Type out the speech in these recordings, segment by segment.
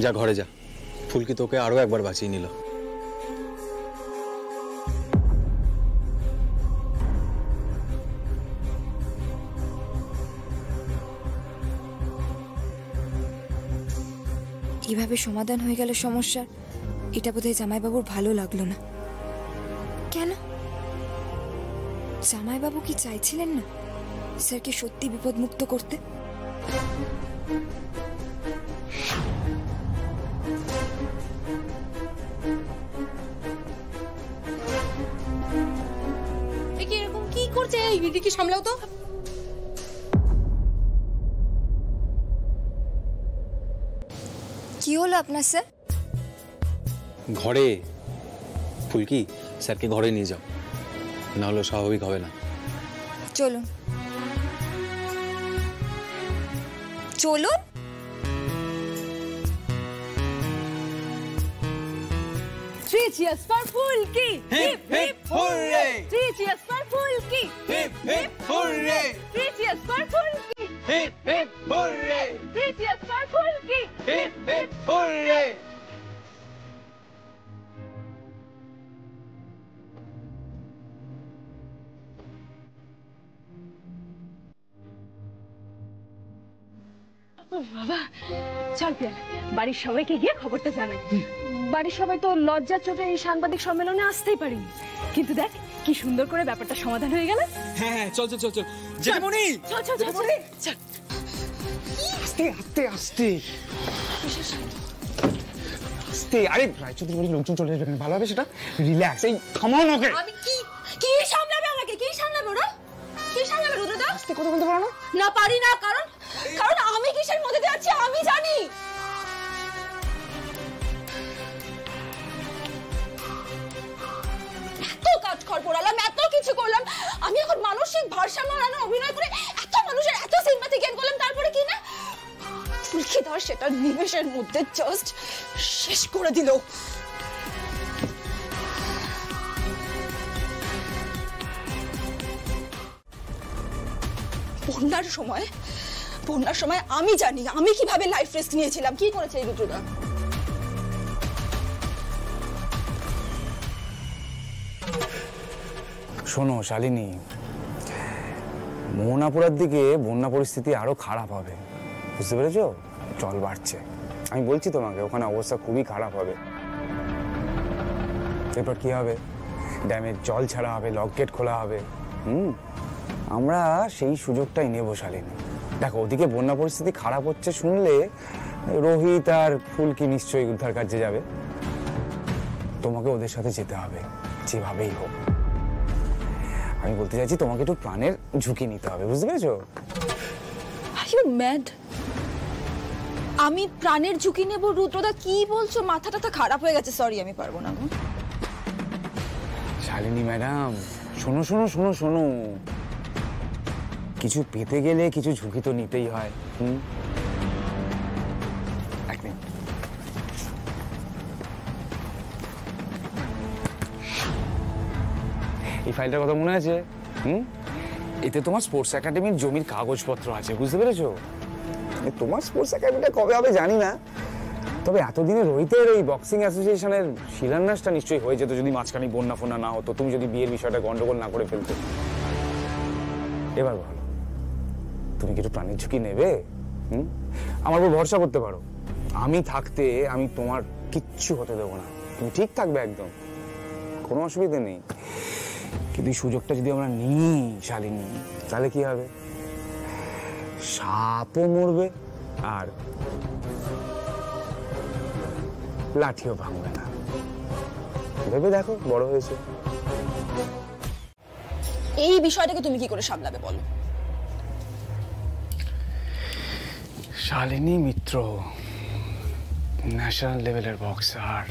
যা ঘরে যা। ফুলকি তোকে আরও একবার বাঁচিয়ে নিল। এভাবে সমাধান হয়ে গেল সমস্যার এটা বোধহয় জামাইবাবুর ভালো লাগল না। কেন? জামাইবাবু কি চাইছিলেন না? স্যারকে সত্যি বিপদমুক্ত করতে? করছে এই সামলাও তো। কি হলো আপনার স্যার? ঘরে। ফুলকি স্যারকে ঘরে নিয়ে যাও। না হলে স্বাভাবিক হবে না। চলুন। চলুন? Three cheers for Phulki. Hip hip hooray. Three cheers for Phulki hip hip hooray three cheers for Phulki hip hip hooray three cheers for Phulki hip hip hooray বাবা চল পিয়ার বাড়ির সবাইকে গিয়ে খবরটা জানাই। বাড়ির সবাই তো লজ্জা চোটে এই সাংবাদিক সম্মেলনে আসতেই পারেনি। কিন্তু দেখ কি সুন্দর করে ব্যাপারটা সমাধান হয়ে গেল। হ্যাঁ হ্যাঁ চল চল চল চল। জেঠিমণি! চল চল চল আস্তে আস্তে আস্তে। আস্তে আরে রায়চৌধুরী বলে লোকজন চলে যাবে ভালো হবে সেটা? রিল্যাক্স এই থামাও না ওকে। আমি কি কি সামলাবে আমাকে? কি সামলাবে ওরা? কি সামলাবে রুদ্রদা? আস্তে কথা বলতে পারো না? না পারি না কারণ কারণ আমি কিসের মধ্যে দিয়ে যাচ্ছি? আমি জানি। এত কিছু করলাম। আমি এখন মানসিক ভারসাম্য অভিনয় করে এত মানুষের এত গেন করলাম, তারপরে কি না? ধর সেটা নিমেষের মধ্যে জাস্ট শেষ করে দিল। বন্যার সময় বন্যার সময় আমি জানি, আমি কীভাবে লাইফ রিস্ক নিয়েছিলাম। কি করেছে এই রুদ্রদা শোনো, শালিনী। মোহনাপুরার দিকে বন্যা পরিস্থিতি আরও খারাপ হবে। বুঝতে পেরেছ? জল বাড়ছে। আমি বলছি তোমাকে, ওখানে অবস্থা খুবই খারাপ হবে। এরপর কি হবে? ড্যামের জল ছাড়া হবে, লক গেট খোলা হবে। হুম? আমরা সেই সুযোগটাই নেব, শালিনী। দেখো, ওদিকে বন্যা পরিস্থিতি খারাপ হচ্ছে শুনলে রোহিত আর ফুলকি নিশ্চয়ই উদ্ধার কার্যে যাবে। তোমাকে ওদের সাথে যেতে হবে, যেভাবেই হোক। আমি বলতে চাইছি তোমাকে একটু প্রাণের ঝুঁকি নিতে হবে বুঝতে পেরেছ? ইউ ম্যাড আমি প্রাণের ঝুঁকি নেব রুদ্রদা কি বলছো? মাথাটা তো খারাপ হয়ে গেছে সরি আমি পারব না গো শালিনী ম্যাডাম শোনো শোনো শোনো শোনো। কিছু পেতে গেলে কিছু ঝুঁকি তো নিতেই হয় হুম? এই ফাইলটার কথা মনে আছে? হুম? এতে তোমার স্পোর্টস একাডেমির জমির কাগজপত্র আছে, বুঝতে পেরেছ? তোমার স্পোর্টস একাডেমিটা কবে হবে জানি না। তবে এতদিনে রোহিতের এই বক্সিং অ্যাসোসিয়েশনের শিলান্যাসটা নিশ্চয়ই হয়ে যেত যদি মাঝখানে বন্যা ফোনা না হতো, তুমি যদি বিয়ের বিষয়টা গন্ডগোল না করে ফেলতে। এবার বলো, তুমি কি একটু প্রাণের ঝুঁকি নেবে? হুম? আমার উপর ভরসা করতে পারো। আমি থাকতে আমি তোমার কিচ্ছু হতে দেবো না। তুমি ঠিক থাকবে একদম। কোনো অসুবিধা নেই। কিন্তু এই সুযোগটা যদি আমরা নিই শালিনী তাহলে কি হবে? সাপও মরবে আর লাঠিও ভাঙবে না। ভেবে দেখো বড় হয়েছে। এই বিষয়টাকে তুমি কি করে সামলাবে বলো? শালিনী মিত্র ন্যাশনাল লেভেলের বক্সার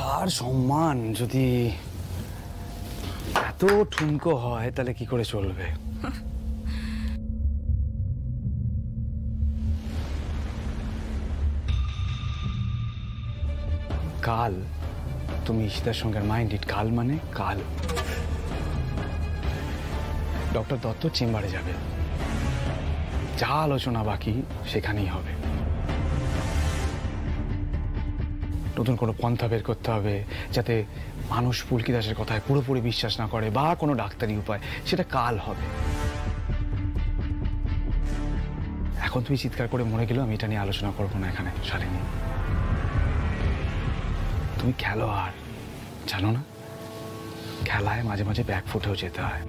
তার সম্মান যদি এত ঠুনকো হয়, তাহলে কি করে চলবে? কাল, তুমি ঈশিতার সঙ্গে মাইন্ডেড কাল মানে কাল। ডক্টর দত্ত চেম্বারে যাবে। যা আলোচনা বাকি, সেখানেই হবে। নতুন কোনো পন্থা বের করতে হবে, যাতে মানুষ পুলকি দাসের কথায় পুরোপুরি বিশ্বাস না করে বা কোনো ডাক্তারি উপায়, সেটা কাল হবে। এখন তুমি চিৎকার করে মরে গেলেও আমি এটা নিয়ে আলোচনা করব না এখানে, শালিনী। তুমি খেলোয়াড়, জানো না? খেলায় মাঝে মাঝে ব্যাক ফুটেও যেতে হয়।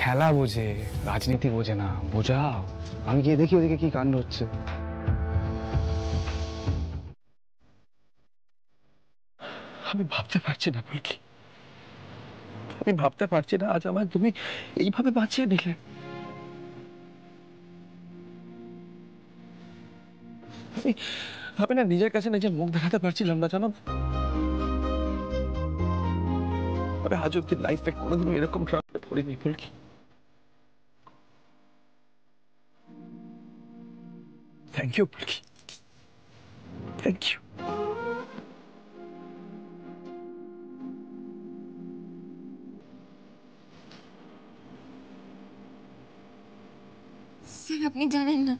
খেলা বোঝে, রাজনীতি বোঝে না, বোঝাও। আমি গিয়ে দেখি ওদিকে কি কাণ্ড হচ্ছে। আমি ভাবতে পারছি না বুলকি আমি ভাবতে পারছি না, আজ আমার তুমি এইভাবে বাঁচিয়ে নিলে। আমি না নিজের কাছে নিজের মুখ দেখাতে পারছিলাম না, জানো? আজ অব্দি লাইফে কোনোদিনও এরকম ড্রামে পড়িনি Bulki thank you thank you sir আপনি জানেন না।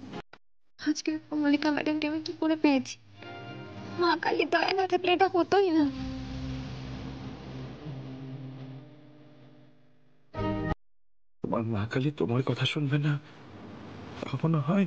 আজকে মল্লিকা ম্যাডামটি আমি কি করে পেয়েছি? মা কালী দয়া না থাকলে এটা হতোই না। তোমার মা কালী তোমার কথা শুনবে না? কখনো হয়?